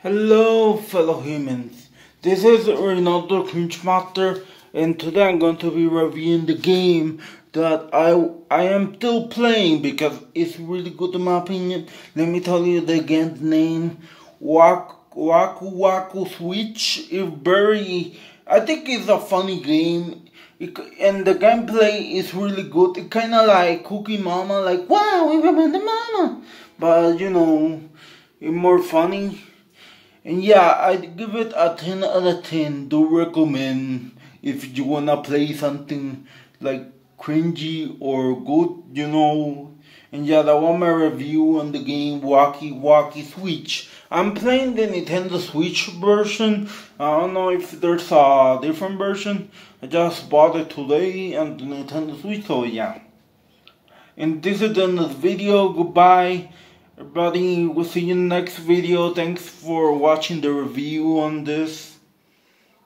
Hello, fellow humans. This is Reinaldo Cringe and today I'm going to be reviewing the game that I I am still playing because it's really good in my opinion. Let me tell you the game's name. Waku Waku Waku Sweets is very. I think it's a funny game. It, and the gameplay is really good. It kind of like Cooking Mama, like wow, we remember the Mama, but you know, it's more funny. And yeah, I'd give it a 10 out of 10. Do recommend if you wanna play something like cringy or good, you know. And yeah, that was my review on the game Waku Waku Sweets. I'm playing the Nintendo Switch version. I don't know if there's a different version. I just bought it today on the Nintendo Switch, so yeah. And this is the end of the video. Goodbye. Everybody, we'll see you in the next video. Thanks for watching the review on this.